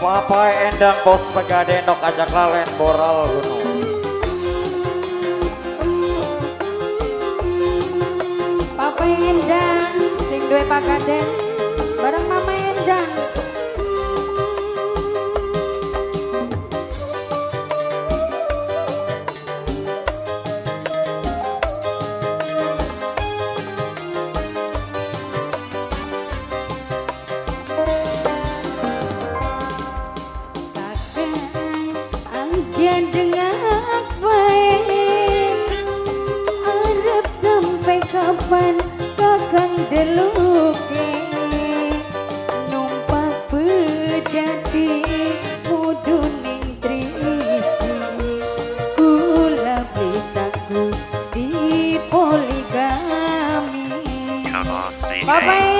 Papai endang bos pegadendok ajak lalen boral gunung. Papai endang sing duwe pagaden dengan baik. Arab sampai kapan kakang deluke Numpak bejati mudun ning trisi Kula bitaku di poligami. Bapak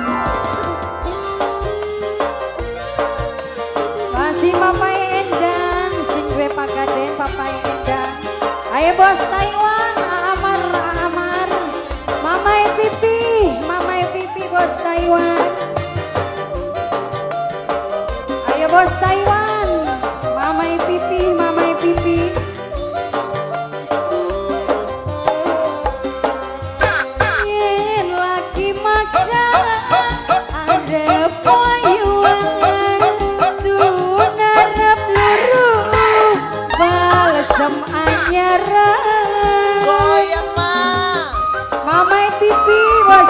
adem anyar. Goyang, Ma. Mamai pipi, bos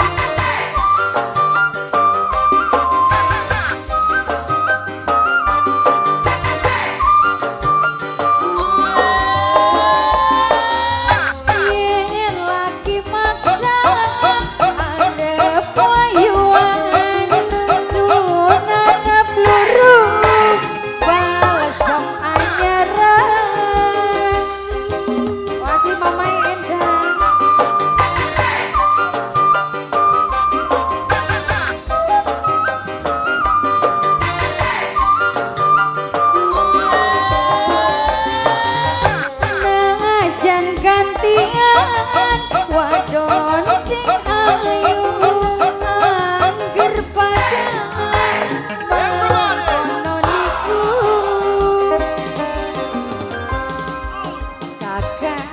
casa.